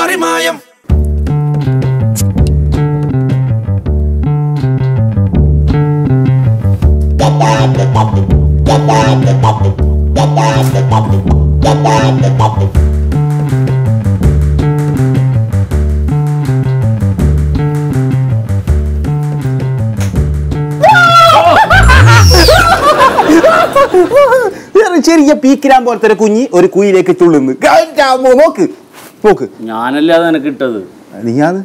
മറിമായം. ചെറിയ പീക്കിരാൻ പോലത്തെ ഒരു കുഞ്ഞി ഒരു കുയിലേക്ക് തുള്ളുന്നു. ഗാ- നോക്ക് നോക്ക് ഞാനല്ലാതെ എനിക്ക് ഇട്ടത് നീയാണ്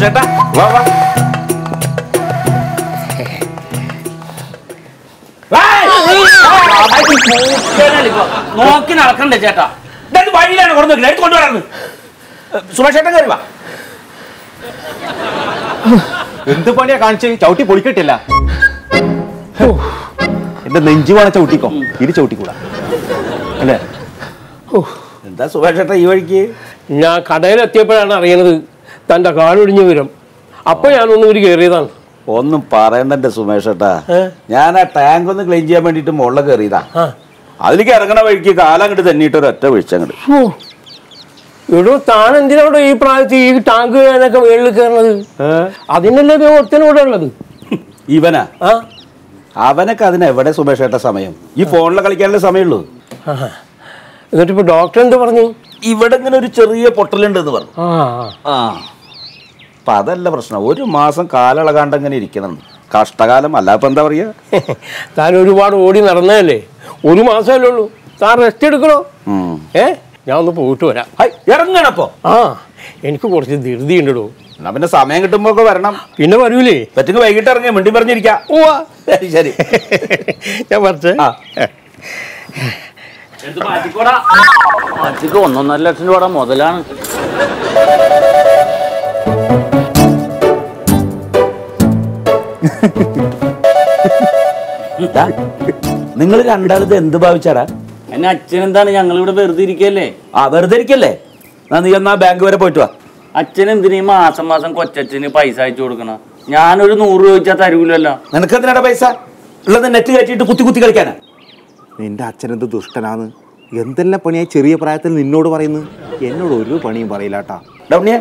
ചേട്ടാ. വാ വാ. നോക്കി നടക്കണ്ടേ ചേട്ടാ. ഇതായിട്ട് വഴിയിലാണ് കൊണ്ടു നോക്കില്ല എടുത്ത് കൊണ്ടുവരാന്ന് സുഭാഷ് ചേട്ടൻ കയറി വാ. എന്ത് പണിയാ കാണിച്ച് ചവിട്ടി പൊളിക്കട്ടില്ല. എന്റെ നെഞ്ചു വേണ ചവിട്ടിക്കോ. ഇരു ചവിട്ടിക്കൂടാ. അല്ലേ? എന്താ സുഭാഷേട്ട ഈ വഴിക്ക്? ഞാൻ കടയിലെത്തിയപ്പോഴാണ് അറിയണത് തന്റെ കാലൊടിഞ്ഞ വിവരം. അപ്പൊ ഞാനൊന്നും ഒരു കയറിയതാണ് ഒന്നും പറയണ്ട സുമേഷ് ചേട്ടാ. ഞാൻ ആ ടാങ്ക് ഒന്ന് ക്ലീൻ ചെയ്യാൻ വേണ്ടിട്ട് മുകളിൽ കയറിയതാ അതിലേക്ക് ഇറങ്ങണ വഴിക്ക് കാലം കാലങ്ങട്ട് തന്നിട്ട് ഒരൊറ്റ ഒറ്റ അങ്ങോട്ട് എടോ താൻ എന്തിനാണോ ഈ പ്രായത്തിൽ ഈ ടാങ്ക് ഞാനൊക്കെ മേളിൽ കയറണത് അതിനല്ലേ ഒരുത്തനൂടെ ഉള്ളത് ഇവനാ? ആ. അവനൊക്കെ അതിന് എവിടെ സുമേഷ് ചേട്ടാ സമയം? ഈ ഫോണിൽ കളിക്കാനുള്ള സമയമുള്ളൂ. എന്നിട്ട് എന്നിട്ടിപ്പോ ഡോക്ടർ എന്ത് പറഞ്ഞു? ഇവിടെ ഇങ്ങനെ ഒരു ചെറിയ പൊട്ടലുണ്ട് എന്ന് പറഞ്ഞു. ആ അപ്പൊ അതല്ല പ്രശ്നം. ഒരു മാസം കാലളകാണ്ട് അങ്ങനെ ഇരിക്കണം. കഷ്ടകാലം. അല്ല ഇപ്പൊ എന്താ പറയാ? താൻ ഒരുപാട് ഓടി നടന്നതല്ലേ? ഒരു മാസമല്ലേ ഉള്ളൂ. താൻ റെസ്റ്റ് എടുക്കണോ. ഏ? ഞാൻ ഒന്ന് പോയിട്ട് വരാം. ഇറങ്ങണപ്പോ ആ. എനിക്ക് കുറച്ച് ധൃതി ഉണ്ടോ എന്നാ പിന്നെ സമയം കിട്ടുമ്പോ ഒക്കെ വരണം. പിന്നെ വരൂലേ? പറ്റുന്ന വൈകിട്ട് ഇറങ്ങി മിണ്ടി പറഞ്ഞിരിക്കാം. ശരി ശരി. ഞാൻ പറഞ്ഞു. മാറ്റിക്ക് ഒന്നൊന്നര ലക്ഷം രൂപ മുതലാണ്. നിങ്ങൾ രണ്ടാളത് എന്ത് ഭാവിച്ചാടാ? എന്നെ അച്ഛൻ എന്താണ് ഞങ്ങൾ ഇവിടെ വെറുതെ ഇരിക്കല്ലേ? ആ വെറുതെ ഇരിക്കല്ലേ? എന്നാ നീ എന്നാ ബാങ്ക് വരെ പോയിട്ട് വാ. അച്ഛൻ എന്തിനീ മാസം മാസം കൊച്ചച്ഛന് പൈസ അയച്ചു കൊടുക്കണ? ഞാനൊരു നൂറ് രൂപ ചോദിച്ചാൽ തരൂലല്ലോ. നിനക്ക് എന്തിനാ പൈസ? ഉള്ളത് നെറ്റ് കയറ്റിയിട്ട് കുത്തി കുത്തി കളിക്കാനാ? നിന്റെ അച്ഛനെന്ത് ദുഷ്ടനാന്ന്? എന്തെല്ലാം പണിയായി ചെറിയ പ്രായത്തിൽ നിന്നോട് പറയുന്നു എന്നോട് ഒരു പണിയും പറയില്ലാട്ടാ. ഡൗണിയ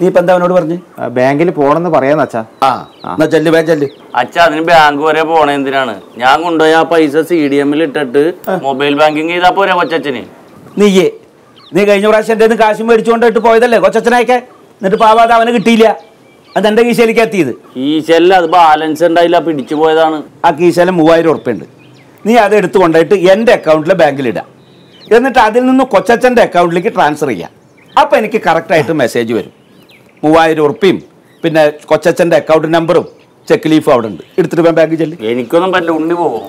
നീ ഇപ്പൊ എന്താ അവനോട് പറഞ്ഞു? ബാങ്കിൽ പോണെന്ന് പറയാന്ന് അച്ഛാ. എന്നാ ചെല്ല് വേ ചെല്ല്. അച്ഛ അതിന് ബാങ്ക് വരെ പോണ എന്തിനാണ്? ഞാൻ കൊണ്ടുപോയി ആ പൈസ സി ഡി എമ്മിൽ ഇട്ടിട്ട് മൊബൈൽ ബാങ്കിങ് ചെയ്താ പോരാ കൊച്ചച്ഛന്? നീയേ നീ കഴിഞ്ഞ പ്രാവശ്യം എന്റെ കാശ് മേടിച്ചുകൊണ്ടിട്ട് പോയതല്ലേ? കൊച്ചനായിക്കെ എന്നിട്ട് പാവാതെ അവന് കിട്ടിയില്ല. അത് എന്റെ കീശയിലേക്ക് എത്തിയത്. ഈ ചെല്ല അത് ബാലൻസ് ഉണ്ടായില്ല പിടിച്ചു പോയതാണ്. ആ കീശല മൂവായിരം ഉറുപ്പുണ്ട്. നീ അത് എടുത്തു കൊണ്ടായിട്ട് എന്റെ അക്കൗണ്ടിൽ ബാങ്കിലിടാം എന്നിട്ട് അതിൽ നിന്ന് കൊച്ചച്ഛന്റെ അക്കൗണ്ടിലേക്ക് ട്രാൻസ്ഫർ ചെയ്യാം. അപ്പം എനിക്ക് കറക്റ്റായിട്ട് മെസ്സേജ് വരും. മൂവായിരം ഉറുപ്പിയും പിന്നെ കൊച്ചച്ഛന്റെ അക്കൗണ്ട് നമ്പറും ചെക്ക് ലീഫ് അവിടെ ഉണ്ട്. എടുത്തിട്ട് വേണം ബാഗ് ചെല്ലി. എനിക്കൊന്നും പറ്റില്ല ഉണ്ണി പോകും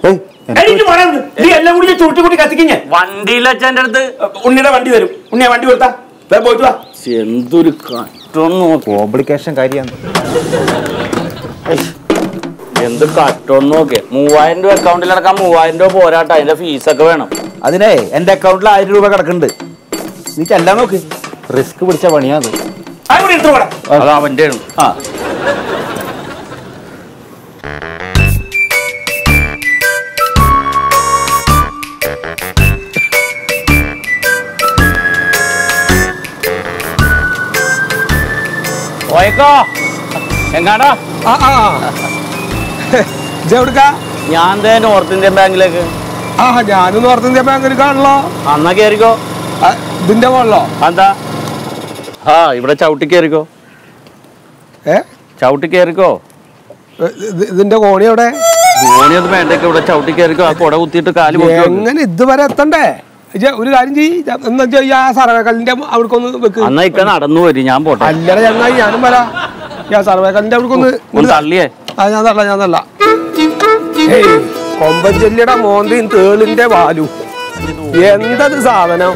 നീ എല്ലാം കൂടി ചൂട്ടി കൂടി കത്തിക്കിഞ്ഞേ വണ്ടിയില്ല അച്ഛന്റെ അടുത്ത്. ഉണ്ണിയുടെ വണ്ടി വരും. ഉണ്ണിയെ വണ്ടി കൊടുത്താ. വേറെ പോയിട്ട് വാ. എന്തൊരു കോംപ്ലിക്കേഷൻ കാര്യമാണ് എന്ത് കഷ്ടം നോക്കി. മൂവായിരം രൂപ അക്കൗണ്ടിൽ അടക്കാൻ മൂവായിരം രൂപ പോരാട്ടോ. അതിന്റെ ഫീസൊക്കെ വേണം. അതിനെ എന്റെ അക്കൗണ്ടിൽ ആയിരം രൂപ കിടക്കുന്നുണ്ട്. നീ ചെല്ലാൻ നോക്ക്. റിസ്ക് പിടിച്ച പോടാ. അത് അവന്റെ ആ. ഓയക്കോ എങ്ങാടാ? ഇതെവിടുക്കാ ഞാൻ ദേ നോർത്ത് ഇന്ത്യൻ ബാങ്കിലേക്ക് ആ ഞാനും നോർത്ത് ഇന്ത്യൻ ബാങ്കിൽ കാണല്ലോ അന്നാ കയറിക്കോ ഇതിന്റെ മുകളിലോ എന്താ ആ ഇവിടെ ചവിട്ടി കയറിക്കോ ഏ? ചവിട്ടി കയറിക്കോ ഇതിന്റെ കോണി എവിടെ? കോണി ഒന്നും വേണ്ടേക്ക് ഇവിടെ ചവിട്ടി കയറിക്കോ ആ കുട കുത്തിയിട്ട് കാൽ. എങ്ങനെ ഇതുവരെ എത്തണ്ടേ? ഒരു കാര്യം ചെയ്യ്. ആ സർവേക്കലിന്റെ അവിടേക്കൊന്ന് വെക്ക്. അന്നാ ഇക്ക നടന്നു വരും ഞാൻ പോട്ടെ. അല്ലട ചങ്ങായി ഞാനും വരാ. ഞാൻ സർവേക്കലിന്റെ അവിടെ ഒന്ന് തള്ളിയേ. ആ ഞാൻ തള്ള ഞാൻ തള്ള. കൊമ്പൻ ചെല്ലിയുടെ മോന്തയും തേളിന്റെ വാലും. എന്തത് സാധനം?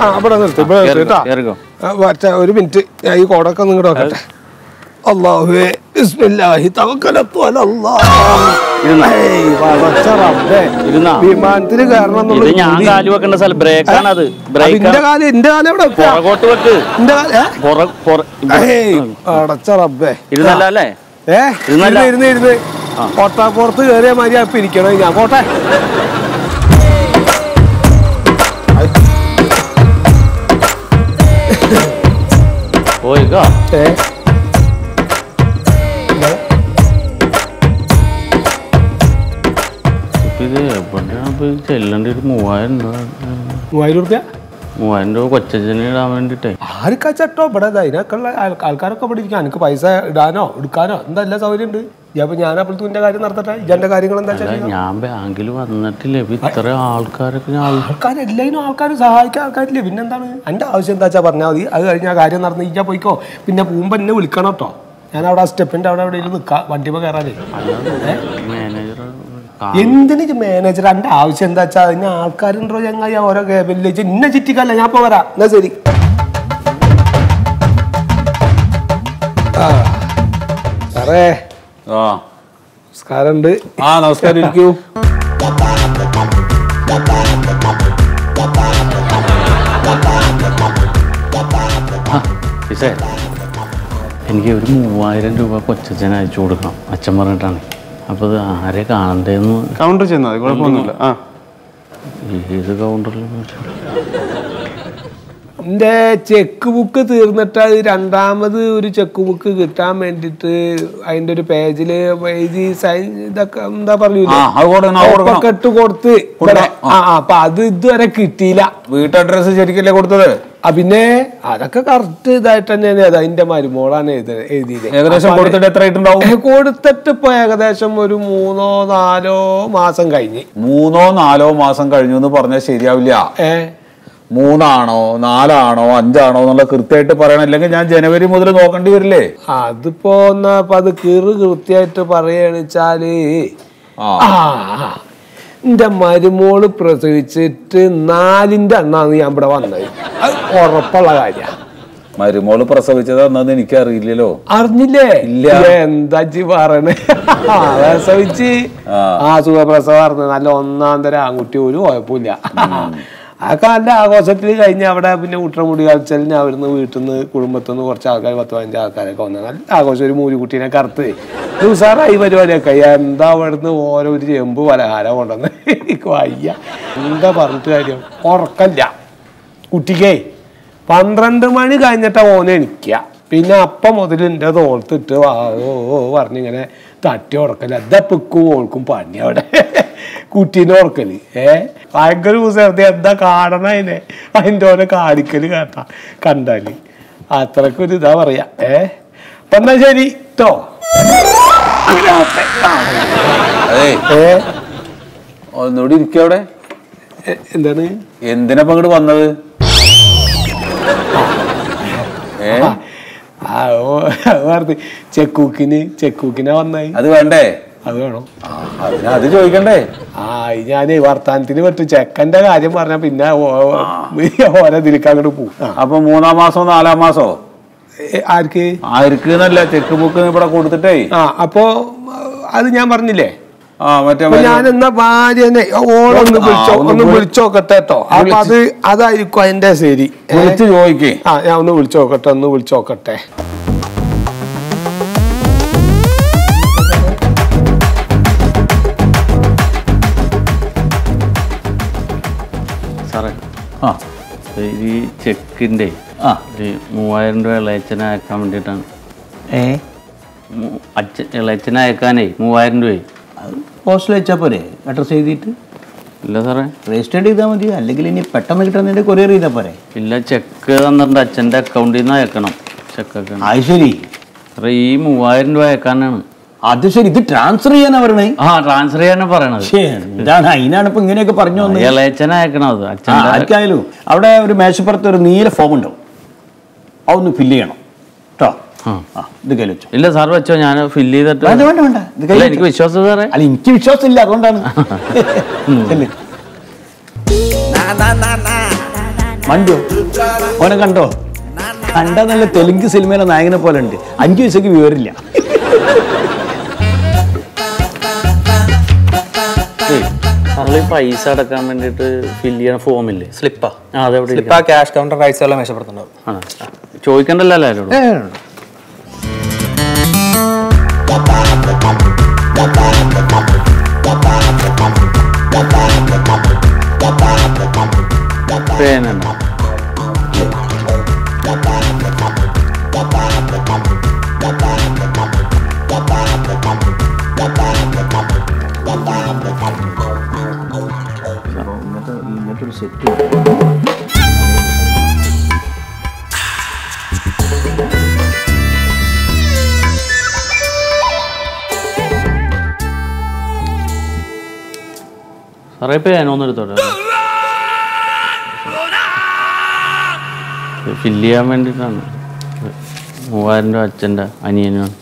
ആ നിർത്തി കേട്ടാ. ആ, ഒരു മിനിറ്റ് ഞാൻ ഈ കോടൊക്കെ നിങ്ങടെ നോക്കട്ടെ. അള്ളാഹുവേ ബിസ്മില്ലാഹി തവക്കലത്തു കയറണം ഇത് ഞാൻ. കാൽ വെക്കേണ്ട സ്ഥലം. ബ്രേക്കാണ് അത് ഇന്റെ കാൽ ഇന്റെ കാൽ എവിടെ? പുറകോട്ട് വെക്ക്. ഏയ്, പടച്ച റബ്ബേ. ഇരുന്നല്ല അല്ലേ ഏ? ഇരുന്നല്ല. ഇരുന്ന് ഇരുന്ന് ഇരുന്ന്. ഒട്ടാപ്പുറത്ത് കയറിയ മാതിരി അപ്പൊ ഇരിക്കണോ ഞാൻ പോട്ടെ. പോയിക്കോ. ഏ? ഇത് എവിടെയാണ് ഇപ്പൊ ഇത് ചെല്ലേണ്ട ഒരു മൂവായിരം രൂപ. മൂവായിരം റുപ്യ മൂവായിരം രൂപ കൊച്ചച്ഛന് ഇടാൻ വേണ്ടിട്ടേ. ആർക്കാ ചട്ടോ ഇവിടെ? അതിനൊക്കെയുള്ള ആൾക്കാരൊക്കെ ഇവിടെ ഇരിക്കാം. എനിക്ക് പൈസ ഇടാനോ എടുക്കാനോ? എന്തെല്ലാം സൗകര്യം ഉണ്ട്? അപ്പൊ ഞാൻ അപ്പോഴത്തെ കാര്യം നടത്തട്ടെ? ഇജന്റെ കാര്യങ്ങൾ എന്താ ഞാൻ ബാങ്കിൽ വന്നിട്ടില്ലേ. ഇത്ര ആൾക്കാരൊക്കെ ആൾക്കാരെല്ലാവരും ആൾക്കാർ സഹായിക്കാൻ ആൾക്കാരില്ലേ. പിന്നെന്താണ് എന്റെ ആവശ്യം എന്താ വെച്ചാൽ പറഞ്ഞാൽ മതി. അത് കഴിഞ്ഞ് കാര്യം നടന്ന് ഇജ്ജാ പോയിക്കോ. പിന്നെ പോകുമ്പോൾ എന്നെ വിളിക്കണം കേട്ടോ ഞാൻ അവിടെ ആ സ്റ്റെപ്പിന്റെ അവിടെ എവിടെയെങ്കിലും നിൽക്കാം വണ്ടിമ കയറാനേ മാനേജർ എന്തിന് മാനേജർ എന്റെ ആവശ്യം എന്താ വെച്ചാൽ അതിന് ആൾക്കാരുണ്ടോ ഞങ്ങൾ? ഓരോ കേബിളിൽ ഇന്ന ചിറ്റിക്കല്ല ഞാൻ ഇപ്പൊ വരാം. എന്നാ ശരി. സാറേ ആ. നമസ്കാരമുണ്ട്. ആ നമസ്കാരം ഇരിക്കൂ. എനിക്ക് ഒരു മൂവായിരം രൂപ കൊച്ചച്ഛന് അയച്ചു കൊടുക്കണം. അച്ഛൻ പറഞ്ഞിട്ടാണ്. അപ്പോൾ ഇത് ആരെ കാണണ്ടേന്ന് കൗണ്ടർ ചെന്നാൽ മതി കുഴപ്പമൊന്നുമില്ല. ആ. ഏത് കൗണ്ടറിലും എന്റെ ചെക്ക് ബുക്ക് തീർന്നിട്ട് അത് രണ്ടാമത് ഒരു ചെക്ക് ബുക്ക് കിട്ടാൻ വേണ്ടിയിട്ട് അതിന്റെ ഒരു പേജിൽ എഴുതി സൈൻ ഇതൊക്കെ എന്താ പറയൂലേ? ഇട്ട് കൊടുത്ത് ആ അപ്പൊ അത് ഇതുവരെ കിട്ടിയില്ല. വീട്ടഡ്രസ് ശരിക്കല്ലേ കൊടുത്തത്? പിന്നെ അതൊക്കെ കറക്റ്റ് ഇതായിട്ട് തന്നെയാണ് അത് അതിന്റെ മരുമോളാണ് എഴുത എഴുതിയത്. ഏകദേശം കൊടുത്തിട്ട് എത്ര ആയിട്ടുണ്ടാവും? കൊടുത്തിട്ട് ഇപ്പൊ ഏകദേശം ഒരു മൂന്നോ നാലോ മാസം കഴിഞ്ഞ്. മൂന്നോ നാലോ മാസം കഴിഞ്ഞു എന്ന് പറഞ്ഞാൽ ശരിയാവില്ല. ഏ. മൂന്നാണോ നാലാണോ അഞ്ചാണോ എന്നുള്ള കൃത്യമായിട്ട് പറയണം. അല്ലെങ്കിൽ ഞാൻ ജനുവരി മുതൽ നോക്കേണ്ടി വരില്ലേ? അതിപ്പോ എന്നാ അത് കീറ് കൃത്യമായിട്ട് പറയുകയാണെന്ന് വെച്ചാൽ ആ. എന്റെ മരുമോൾ പ്രസവിച്ചിട്ട് നാലിന്റെ അണ്ണാന്ന് ഞാൻ ഇവിടെ വന്നത്. അത് ഉറപ്പുള്ള കാര്യമാണ് മരുമോൾ പ്രസവിച്ചത് എന്നാന്ന് എനിക്ക് അറിയില്ലല്ലോ അറിഞ്ഞില്ലേ? ഇല്ല. എന്താ ജി പറയണേ? ആ, പ്രസവിച്ച്. ആ. ആ സുഖപ്രസവം അറിഞ്ഞത് നല്ല ഒന്നാം തരം ആൺകുട്ടി ഒരു കുഴപ്പമില്ല. അതൊക്കെ കാലിന്റെ ആഘോഷത്തിൽ കഴിഞ്ഞ് അവിടെ പിന്നെ ഉട്ടമുടി ഞാൻ അവിടുന്ന് വീട്ടിൽ നിന്ന് കുടുംബത്തിൽ നിന്ന് കുറച്ച് ആൾക്കാർ പത്ത് പതിനഞ്ച് ആൾക്കാരൊക്കെ വന്ന നല്ല ആഘോഷം. ഒരു മൂലിക്കുട്ടീനെ കറുത്ത്. ഇത് ഉസാറായി പരിപാടിയൊക്കെ. എന്താ അവിടുന്ന് ഓരോ ഒരു ചെമ്പ് പലഹാരം കൊണ്ടുവന്ന്? എനിക്ക് വയ്യ. എന്താ പറഞ്ഞിട്ട് കാര്യം? ഉറക്കല്ല കുട്ടിക്കേ പന്ത്രണ്ട് മണി കഴിഞ്ഞിട്ടാ ഓനെ എണിക്കുക പിന്നെ അപ്പം മുതൽ എന്റെ തോളത്തിട്ട് വാ ഓ പറഞ്ഞിങ്ങനെ തട്ടി ഉറക്കല്ല എന്താ പിക്കും ഓൾക്കും പണി അവിടെ. കുട്ടീനെ ഓർക്കൽ ഏ? ഭയങ്കര ദിവസം എന്താ കാണണ അതിനെ അതിന്റെ ഓരോ കാണിക്കൽ കേട്ടാ കണ്ടാൽ. അത്രക്കൊരു ഇതാ പറയാ. ഏ? അപ്പൊ എന്നാ ശരി കേട്ടോ ഒന്നുകൂടി ഇരിക്കുക അവിടെ. എന്താണ്? എന്തിനാ അങ്ങോട്ട് വന്നത്? ചെക്കൂക്കിന് ചെക്കൂക്കിനാ വന്നായി അത് വേണ്ടേ? അത് വേണം. ആ, അതിന് അത് ചോദിക്കണ്ടേ? ആ ഞാൻ വർത്താനത്തിന് പറ്റും. ചെക്കന്റെ കാര്യം പറഞ്ഞ പിന്നെ ഓരോ ഇതിലേക്ക് അങ്ങോട്ട് പോകും അപ്പൊ മൂന്നാം മാസോ നാലാം മാസോ? ആർക്ക്? ആർക്ക് എന്നല്ല ചെക്ക് ബുക്ക് ഇവിടെ കൊടുത്തിട്ടേ. ആ അപ്പോ അത് ഞാൻ പറഞ്ഞില്ലേ? ഞാൻ എന്നാ ഭാര്യനെ ഓളൊന്ന് വിളിച്ചോ ഒന്ന് ഒന്ന് വിളി- വിളിച്ചോക്കട്ടെ കേട്ടോ അപ്പൊ അത് അതായിരിക്കും അതിന്റെ ശരി. ഏ? ചോദിക്കേ. ആ ഞാൻ ഒന്ന് വിളിച്ചോക്കട്ടെ ഒന്ന് വിളിച്ചോക്കട്ടെ. ആ. ഈ ചെക്കിന്റെ ആ. ഒരു മൂവായിരം രൂപ ഇളയച്ചനെ അയക്കാൻ വേണ്ടിയിട്ടാണ്. ഏ? അച്ഛൻ ഇളയച്ചനെ അയക്കാനേ മൂവായിരം രൂപയെ പോസ്റ്റിൽ അയച്ചാൽ പോരെ? അഡ്രസ്സ് എഴുതിയിട്ട്? ഇല്ല സാറേ. രജിസ്റ്റർ ചെയ്താൽ മതി അല്ലെങ്കിൽ ഇനി പെട്ടെന്ന് കിട്ടുന്നതിന്റെ കൊറിയർ ചെയ്താൽ പോരെ? ഇല്ല ചെക്ക് തന്നിട്ടുണ്ട്. അച്ഛന്റെ അക്കൗണ്ടിൽ നിന്ന് അയക്കണം. ചെക്കൊക്കെ അത് ശരി. സാറേ ഈ മൂവായിരം രൂപ അയക്കാനാണ്. അത് ശരി ഇത് ട്രാൻസ്ഫർ ചെയ്യാനാ പറയണേ? ആ ട്രാൻസ്ഫർ ചെയ്യാനാ പറയണത്. ഇതാണ് അതിനാണ് ഇപ്പൊ ഇങ്ങനെയൊക്കെ പറഞ്ഞു വന്നത് ആർക്കായാലും അവിടെ ഒരു മേശപ്പുറത്ത് ഒരു നീല ഫോം ഉണ്ടാവും. അതൊന്ന് ഫില്ല് ചെയ്യണം. കേട്ടോ ഇത് കയ്യിൽ വെച്ചോ. ഇല്ല സാർ വെച്ചോ ഞാൻ ഫില്ല് ചെയ്തിട്ട് വേണ്ട വേണ്ട വേണ്ട. ഇത് ഇല്ല, കയ്യിൽ എനിക്ക് വിശ്വാസം സാറേ അല്ല എനിക്ക് വിശ്വാസമില്ല അതുകൊണ്ടാണ്. മണ്ടോ ഓനെ കണ്ടോ? കണ്ട നല്ല തെലുങ്ക് സിനിമയിലെ നായകനെ പോലെ ഉണ്ട്. അഞ്ചു വയസ്സേക്ക് വിവരില്ല നമ്മൾ ഈ പൈസ അടക്കാൻ വേണ്ടിയിട്ട് ഫില്ല് ചെയ്യണ ഫോമില്ലേ സ്ലിപ്പാ ആ. അതെവിടെ സ്ലിപ്പ് ആ ക്യാഷ് കൗണ്ടർ റൈറ്റ് എല്ലാം മെച്ചപ്പെടുത്തുന്നുണ്ടാവും. ആണ്? ചോദിക്കണ്ടല്ലോ എല്ലാവരോടും. പേനുണ്ടോ സാറേ പേനൊന്നും എടുത്തോട്ടെ? ഫില്ല് ചെയ്യാൻ വേണ്ടിയിട്ടാണ്. മൂവായിരം രൂപ അച്ഛന്റെ അനിയനാണ്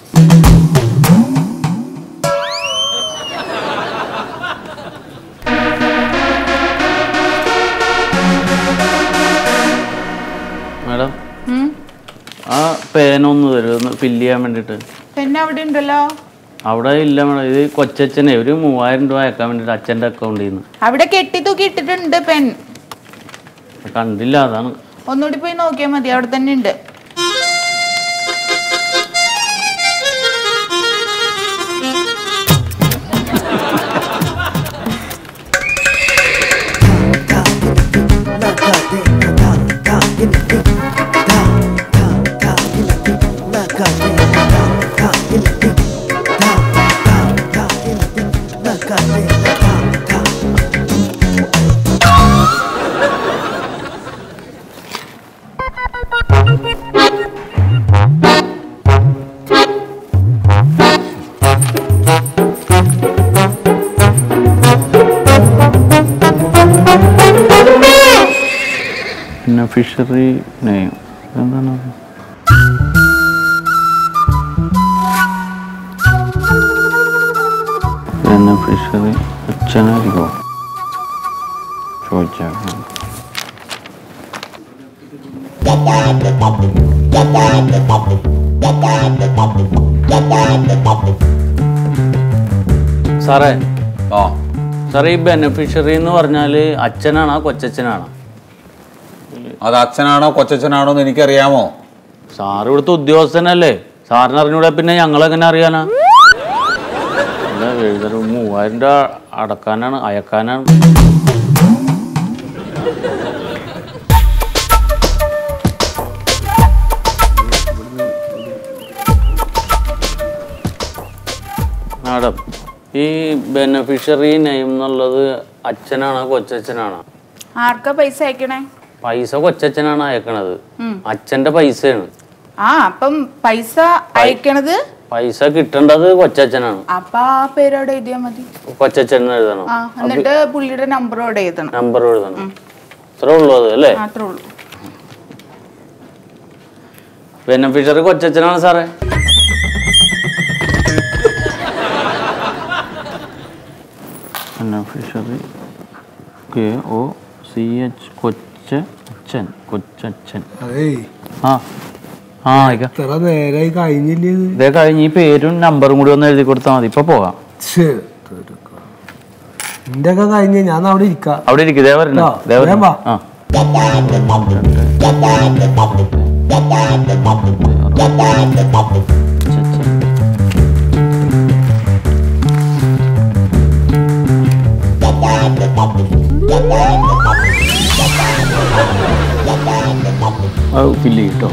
മാഡം. ആ പേനൊന്ന് തരും ഒന്ന് ഫില്ല് ചെയ്യാൻ വേണ്ടിട്ട് പെൻ അവിടെ ഉണ്ടല്ലോ. അവിടെ ഇല്ല മാഡം ഇത് കൊച്ചച്ഛനെ ഒരു മൂവായിരം രൂപ അയക്കാൻ വേണ്ടിട്ട് അച്ഛന്റെ അക്കൗണ്ടിൽ നിന്ന് അവിടെ കെട്ടി തൂക്കി ഇട്ടിട്ടുണ്ട് പെൻ. കണ്ടില്ല അതാണ്. ഒന്നുകൂടി പോയി നോക്കിയാൽ മതി അവിടെ തന്നെ ഉണ്ട്. ഫിഷറി നെയ്യും എന്താണ് പിന്നെ ഫിഷറി അച്ഛനായിരിക്കോ? ചോദിച്ചേക്കാം സാറേ ഓ സാറേ ഈ ബെനിഫിഷ്യറി എന്ന് പറഞ്ഞാൽ അച്ഛനാണോ കൊച്ചച്ഛനാണോ? അത് അച്ഛനാണോ കൊച്ചച്ഛനാണോ എന്ന് എനിക്കറിയാമോ? സാറ് ഇവിടുത്തെ ഉദ്യോഗസ്ഥനല്ലേ? സാറിന് അറിഞ്ഞൂടെ പിന്നെ ഞങ്ങളെങ്ങനെ അറിയാനാ? മൂവായിരം രൂപ അടക്കാനാണ് അയക്കാനാണ്. മാഡം ഈ ബെനഫിഷ്യറി നെയിം എന്നുള്ളത് അച്ഛനാണോ കൊച്ചച്ഛനാണോ? ആർക്കാ പൈസ അയക്കണേ? പൈസ കൊച്ചച്ഛനാണ് അയക്കണത്. അച്ഛന്റെ പൈസയാണ്. ആ അപ്പം പൈസ അയക്കണത്? പൈസ കിട്ടേണ്ടത് കൊച്ചച്ഛനാണ്. അപ്പൊ ആ പേര് അവിടെ എഴുതിയാ മതി. കൊച്ചച്ഛൻ എഴുതണം. എന്നിട്ട് പുള്ളിയുടെ നമ്പർ അവിടെ എഴുതണം. നമ്പർ എഴുതണം. അത്രേ ഉള്ളൂ അത് അല്ലേ? ഉള്ളൂ. ബെനഫിഷ്യറി കൊച്ചച്ഛനാണ് സാറേ. Beneficiary K O C H കൊച്ച അച്ഛൻ കൊച്ചച്ഛൻ. ആ ആ എത്ര നേരായി കഴിഞ്ഞില്ലേ ഇത്? കഴിഞ്ഞ് ഈ പേരും നമ്പറും കൂടി ഒന്ന് എഴുതി കൊടുത്താൽ മതി. ഇപ്പൊ പോകാം. എന്റെ ഒക്കെ കഴിഞ്ഞ് ഞാൻ അവിടെ ഇരിക്കാം. അവിടെ ഇരിക്കും ദേ വരണം. ആ. ആ. അത് ഫില്ല് ചെയ്യട്ടോ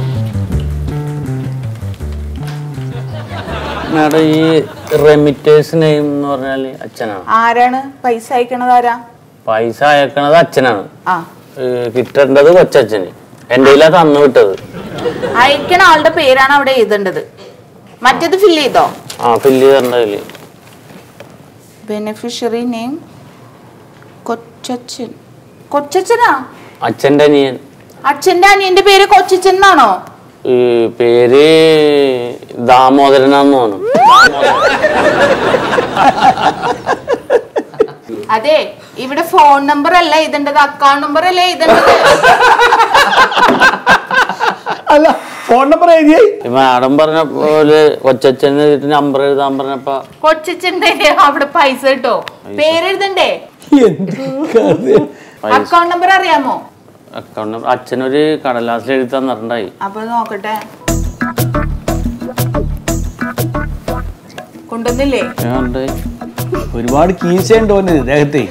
മാഡം ഈ റെമിറ്റേഴ്സ് നെയിം എന്ന് പറഞ്ഞാൽ അച്ഛനാണ്. ആരാണ്? പൈസ അയക്കണത് ആരാ? പൈസ അയക്കണത് അച്ഛനാണ്. കിട്ടേണ്ടത് കൊച്ചച്ഛന്. എന്റെ കയ്യിലാ തന്നു വിട്ടത്. അയക്കണ ആളുടെ പേരാണ് അവിടെ എഴുതേണ്ടത്. മറ്റേത് ഫില്ല് ചെയ്തോ? ആ ഫില്ല് ചെയ്തേണ്ട കയ്യിൽ. ബെനിഫിഷ്യറി നെയിം കൊച്ചച്ഛൻ. കൊച്ചച്ഛനാ? അച്ഛന്റെ അനിയൻ. അച്ഛന്റെ അനിയന്റെ പേര് കൊച്ചച്ഛൻ എന്നാണോ? പേര് ദാമോദരനാന്ന് തോന്നുന്നു. അതെ ഇവിടെ ഫോൺ നമ്പർ അല്ല എഴുതേണ്ടത് അക്കൗണ്ട് നമ്പർ അല്ല എഴുതേണ്ടത് അല്ല ഫോൺ നമ്പർ എഴുതിയേ. മാഡം പറഞ്ഞ പോലെ കൊച്ചച്ഛൻ നമ്പർ എഴുതാൻ പറഞ്ഞപ്പോ കൊച്ചച്ഛന്റെ അവിടെ പൈസ കിട്ടോ? പേരെഴുതണ്ടേ? അക്കൗണ്ട് നമ്പർ അറിയാമോ? അക്കൗണ്ട് നമ്പർ അച്ഛനൊരു കടലാസിൽ എഴുതി തന്നിട്ടുണ്ടായി അപ്പൊ നോക്കട്ടെ. കൊണ്ടുവന്നില്ലേ. ഒരുപാട് കീശ അദ്ദേഹത്തെ ദേഹത്തെ.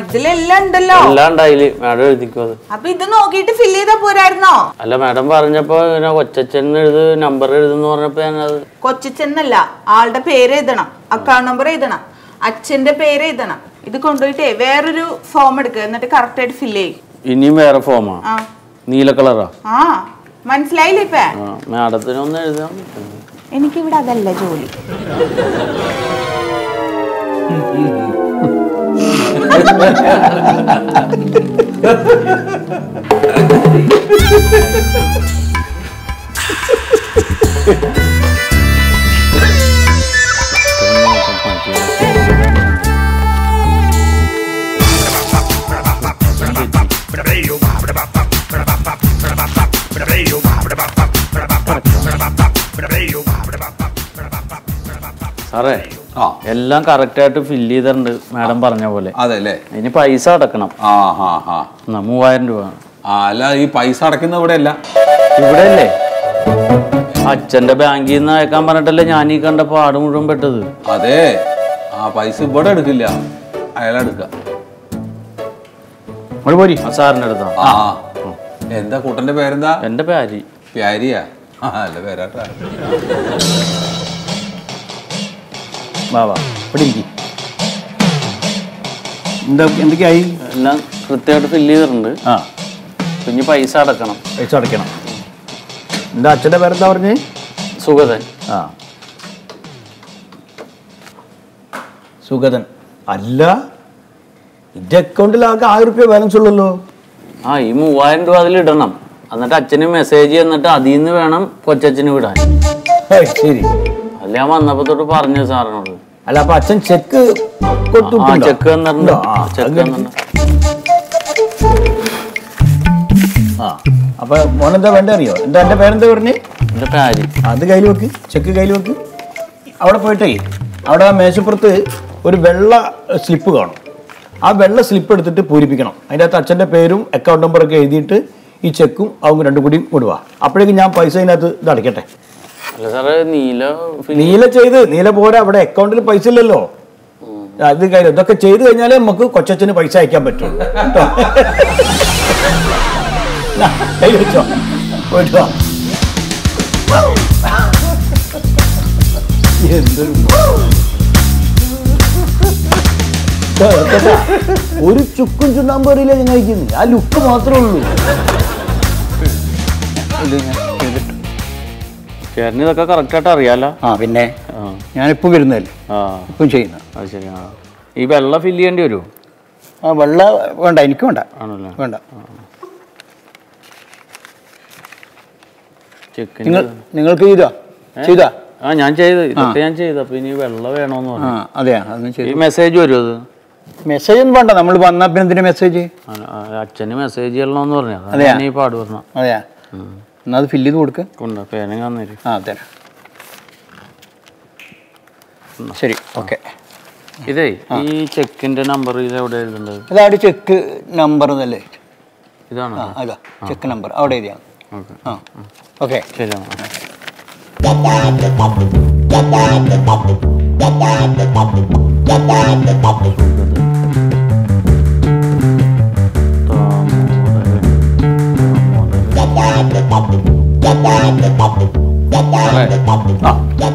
ഇതിലെല്ലാം ഉണ്ടല്ലോ. എല്ലാം ഉണ്ടായിൽ മാഡം എഴുതിക്കോ അപ്പൊ ഇത് നോക്കിയിട്ട് ഫില്ല് ചെയ്താ പോരായിരുന്നോ? അല്ല മാഡം പറഞ്ഞപ്പോ ഇങ്ങനെ കൊച്ചച്ഛൻ എഴുത് നമ്പർ എഴുതുന്നു പറഞ്ഞപ്പോ ഞാനത് കൊച്ചച്ഛനല്ല ആളുടെ പേര് എഴുതണം അക്കൗണ്ട് നമ്പർ എഴുതണം അച്ഛന്റെ പേര് എഴുതണം. ഇത് കൊണ്ടുപോയിട്ടേ വേറൊരു ഫോം എടുക്കുക എന്നിട്ട് കറക്റ്റ് ആയിട്ട് ഫില്ല് ചെയ്യും. ഇനിയും വേറെ ഫോമാ നീല കളറാ ആ? മനസ്സിലായില്ലേ ഇപ്പൊ? മാഡത്തിനൊന്ന് എഴുതാം. എനിക്കിവിടെ അതല്ല ജോലി. Radio. സാറേ ആ. എല്ലാം കറക്റ്റ് ആയിട്ട് ഫില്ല് ചെയ്തിട്ടുണ്ട് മാഡം പറഞ്ഞ പോലെ. അതെ ഇനി പൈസ അടക്കണം. ആ ഹാ ഹാ. എന്നാ മൂവായിരം രൂപ. ആ അല്ല ഈ പൈസ അടയ്ക്കുന്ന ഇവിടെ അല്ല ഇവിടെ അല്ലേ അച്ഛന്റെ ബാങ്കിൽ നിന്ന് അയക്കാൻ പറഞ്ഞിട്ടല്ലേ ഞാൻ ഈ കണ്ട പാട് മുഴുവൻ പെട്ടത്? അതെ. ആ പൈസ ഇവിടെ എടുക്കില്ല. അയാൾ എടുക്ക. പോരി. ആ സാറിന്റെ അടുത്താ. ആ എന്താ കൂട്ടന്റെ പേരെന്താ? എന്റെ പാരി. പ്യാരിയാ. ആ അല്ല പേരാട്ടാ. വാ വാ. ഇവിടെ ഇരിക്കും. എന്താ എന്തൊക്കെയായി? എല്ലാം കൃത്യമായിട്ട് ഫില്ല് ചെയ്തിട്ടുണ്ട്. ആ. പിന്നെ പൈസ അടക്കണം. പൈസ അടയ്ക്കണം എന്താ അച്ഛന്റെ പേരെന്താ പറഞ്ഞേ? സുഗതൻ. ആ. സുഗതൻ. അല്ല എന്റെ അക്കൗണ്ടിൽ ആകെ ആയിരം റുപ്യ ബാലൻസ് ഉള്ളല്ലോ. ആ ഈ മൂവായിരം രൂപ അതിൽ ഇടണം. എന്നിട്ട് അച്ഛന് മെസ്സേജ് എന്നിട്ട് അതിൽ നിന്ന് വേണം കൊച്ചച്ഛന് വിടാൻ. ശരി. അല്ല ഞാൻ വന്നപ്പോ തൊട്ട് പറഞ്ഞു സാറിനോട്. അല്ല അപ്പൊ അച്ഛൻ ചെക്ക് ചെക്ക് തന്നിട്ടുണ്ട്. ചെക്ക് ആ അപ്പൊ മോനെന്താ വേണ്ട അറിയോ? എന്താ എന്റെ പേരെന്താ പറഞ്ഞേ? എന്റെ പാരി. അത് കയ്യിൽ വെക്ക് ചെക്ക് കയ്യിൽ വെക്ക്. അവിടെ പോയിട്ടേ അവിടെ ആ മേശപ്പുറത്ത് ഒരു വെള്ള സ്ലിപ്പ് കാണും. ആ വെള്ള സ്ലിപ്പ് എടുത്തിട്ട് പൂരിപ്പിക്കണം. അതിന്റെ അകത്ത് അച്ഛന്റെ പേരും അക്കൗണ്ട് നമ്പറൊക്കെ എഴുതിയിട്ട് ഈ ചെക്കും അവൻ രണ്ടും കൂടിയും കൊടുവാ അപ്പോഴേക്കും ഞാൻ പൈസ അതിനകത്ത് ഇത് അടയ്ക്കട്ടെ. സാറേ നീല നീല ചെയ്ത് നീല പോരാ അവിടെ അക്കൗണ്ടിൽ പൈസ ഇല്ലല്ലോ. അത് കാര്യം ഇതൊക്കെ ചെയ്ത് കഴിഞ്ഞാലേ നമുക്ക് കൊച്ചച്ഛന് പൈസ അയക്കാൻ പറ്റുള്ളൂ കേട്ടോ? എന്തൊരു ഒരു ചുക്കും ചുണ്ണാൻ പോരില്ല ഞാൻ കഴിക്കുന്നത് ആ ലുക്ക് മാത്രമേ ഉള്ളൂ. ഇത് ഞാൻ ചെയ്തിട്ട് ചേട്ടന് ഇതൊക്കെ കറക്റ്റ് ആയിട്ട് അറിയാലോ? ആ പിന്നെ ആ. ഞാനിപ്പം വരുന്നതല്ലേ? ഇപ്പം ചെയ്യുന്ന. അത് ശരി ആ. ഈ വെള്ള ഫില്ല് ചെയ്യേണ്ടി വരുമോ ആ വെള്ള വേണ്ട എനിക്ക് വേണ്ട. ആണല്ലേ? വേണ്ട. ചെക്കിന് നിങ്ങൾ നിങ്ങൾക്ക് ചെയ്താ? ചെയ്താ? ആ ഞാൻ ചെയ്ത്. ഇതൊക്കെ ഞാൻ ചെയ്തു. അപ്പൊ ഇനി വെള്ള വേണോന്ന് ആ പറഞ്ഞു. അതെയാ അതൊന്നും ഈ ചെയ്തു. മെസ്സേജ് വരുമോ അത് മെസ്സേജ് ഒന്നും വേണ്ട. നമ്മൾ വന്നാ പിന്നെ എന്തിനാ മെസ്സേജ് ആ, ആ, അച്ഛന് മെസ്സേജ് ചെയ്യണമെന്ന് പറഞ്ഞു. അതെയാ? അതാണ് ഈ പാട് പറഞ്ഞ അതെയാ? എന്നാ അത് ഫില്ല് ചെയ്ത് കൊടുക്കുക ആ തരാം. ശരി ഓക്കെ. ഇതേ ഈ ചെക്കിന്റെ നമ്പർ ഇത് എവിടെ എഴുതേണ്ടത്? അതാണ് ചെക്ക് നമ്പർ എന്നല്ലേ? ഇതാണോ? ആ അതാ ചെക്ക് നമ്പർ അവിടെ എഴുതിയാ ഓക്കെ. ആ ഓക്കെ. ശരി ആ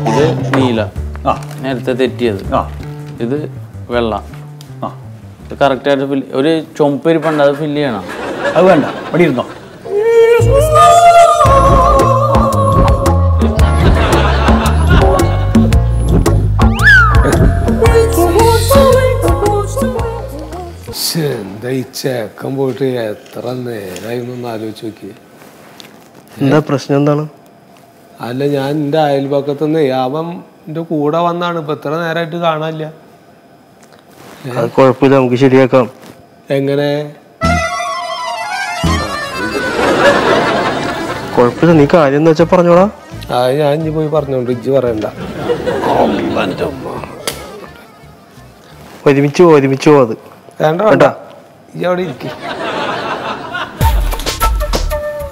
ഇത് നീല. ആ. നേരത്തെ തെറ്റിയത്. ആ. ഇത് വെള്ള. ആ. ഇത് കറക്റ്റായിട്ട് ഫില്ല് ഒരു ചുമപ്പിരിപ്പുണ്ട് അത് ഫില്ല് ചെയ്യണം. അത് വേണ്ട. പടിയിരുന്നോ? ഇരുന്നോ ശ്ശെ, എന്താ ഈ ചേക്കൻ പോയിട്ട് എത്ര നേരായി എന്നൊന്ന് ആലോചിച്ച് നോക്കി എന്താ പ്രശ്നം എന്താണ്? അല്ല ഞാൻ എന്റെ അയൽപക്കത്തുനിന്ന് അവൻ എന്റെ കൂടെ വന്നാണ്. ഇപ്പൊ എത്ര നേരമായിട്ട് കാണാനില്ല. അത് കുഴപ്പമില്ല നമുക്ക് ശരിയാക്കാം. എങ്ങനെ? കുഴപ്പമില്ല നീ കാര്യം എന്താ വെച്ചാ പറഞ്ഞോളാ ആ ഞാൻ ഇനി പോയി പറഞ്ഞോണ്ട് ഇജ്ജ് പറയണ്ട. ഒരുമിച്ച് പോ ഒരുമിച്ച് പോ അത്. വേണ്ട വേണ്ട. ഇജ്ജ് അവിടെ ഇരിക്കും.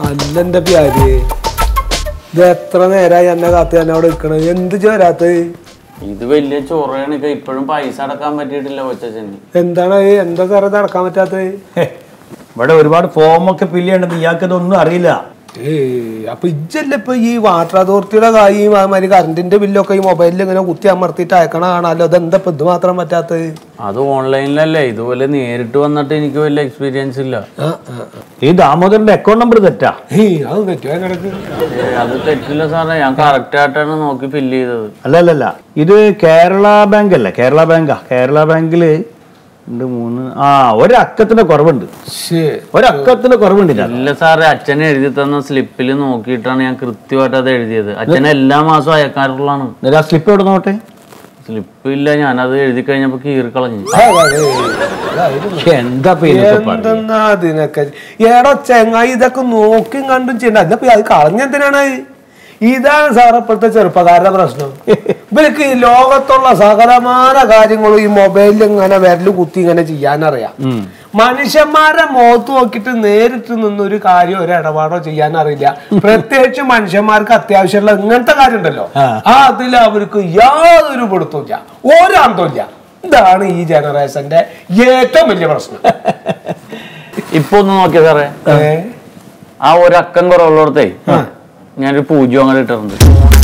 അല്ല എന്റെ പ്യാര് ഇത് എത്ര നേരമായി എന്നെ കാത്ത് തന്നെ അവിടെ നിൽക്കണത് എന്ത് ചോരാത്ത ഇത് വലിയ ചൊറയാണ് ഇപ്പോഴും പൈസ അടക്കാൻ പറ്റിയിട്ടില്ല കൊച്ചച്ഛന്. എന്താണ് എന്താ സാറേ അടക്കാൻ പറ്റാത്തത്? ഇവിടെ ഒരുപാട് ഫോമൊക്കെ ഫില്ല് ചെയ്യണ്ടത് ഇയാൾക്ക് ഇതൊന്നും അറിയില്ല. അപ്പൊ ഇജ്ജല്ലേ ഇപ്പൊ ഈ വാട്ടർ അതോറിറ്റിയുടെ കാര്യം അതുമാതിരി കറണ്ടിന്റെ ബില്ലൊക്കെ ഈ മൊബൈലിൽ ഇങ്ങനെ കുത്തി അമർത്തിയിട്ട് അയക്കണ കാണാമല്ലോ അതെന്താ ഇപ്പൊ ഇത് മാത്രം പറ്റാത്തത്? അത് ഓൺലൈനിലല്ലേ ഇതുപോലെ നേരിട്ട് വന്നിട്ട് എനിക്ക് വലിയ എക്സ്പീരിയൻസ് ഇല്ല. ഈ ദാമോദരന്റെ അക്കൗണ്ട് നമ്പർ തെറ്റാ? അത് അത് തെറ്റില്ല സാറേ. ഞാൻ കറക്റ്റ് ആയിട്ടാണ് നോക്കി ഫില്ല് ചെയ്തത്. അല്ല അല്ല ഇത് കേരള ബാങ്ക് അല്ലേ? കേരള ബാങ്കാ കേരള ബാങ്കിൽ രണ്ട് മൂന്ന്. ആ ഒരക്കത്തിന്റെ കുറവുണ്ട്. ഒരക്കത്തിന്റെ കുറവുണ്ട്. ഇല്ല സാറേ അച്ഛൻ എഴുതി തന്ന സ്ലിപ്പിൽ നോക്കിയിട്ടാണ് ഞാൻ കൃത്യമായിട്ട് അത് എഴുതിയത്. അച്ഛൻ എല്ലാ മാസവും അയക്കാറുള്ളതാണ് ആ സ്ലിപ്പ് എവിടെ നോട്ടെ സ്ലിപ്പ് ഇല്ല ഞാനത് എഴുതി കഴിഞ്ഞപ്പോ കീറിക്കളഞ്ഞു കളഞ്ഞു. എന്താ ഇതിനൊക്കെ ഏടോ ചെങ്ങായി ഇതൊക്കെ നോക്കിയും കണ്ടും ചെയ്യണ്ട. അത് കളഞ്ഞെന്തിനാണ് ഇതാണ് സാർ ഇപ്പോഴത്തെ ചെറുപ്പക്കാരുടെ പ്രശ്നം. ഇവർക്ക് ലോകത്തുള്ള സകലമായ കാര്യങ്ങളും ഈ മൊബൈലിൽ ഇങ്ങനെ വിരൽ കുത്തി ഇങ്ങനെ ചെയ്യാനറിയാം. മനുഷ്യന്മാരെ മുഖത്ത് നോക്കിയിട്ട് നേരിട്ട് നിന്നൊരു കാര്യം ഒരു ഇടപാടോ ചെയ്യാൻ അറിയില്ല പ്രത്യേകിച്ച് മനുഷ്യന്മാർക്ക് അത്യാവശ്യമുള്ള ഇങ്ങനത്തെ കാര്യം ഉണ്ടല്ലോ ആ അതിൽ അവർക്ക് യാതൊരു പിടുത്തമില്ല ഒരു അന്തമില്ല ഇതാണ് ഈ ജനറേഷന്റെ ഏറ്റവും വലിയ പ്രശ്നം. ഇപ്പൊ ഒന്ന് നോക്കിയ സാറേ. ആ ഒരു അക്കം കുറവുള്ളിടത്തേ ഞാനൊരു പൂജ്യം അങ്ങോട്ട് ഇട്ടിട്ടുണ്ട്.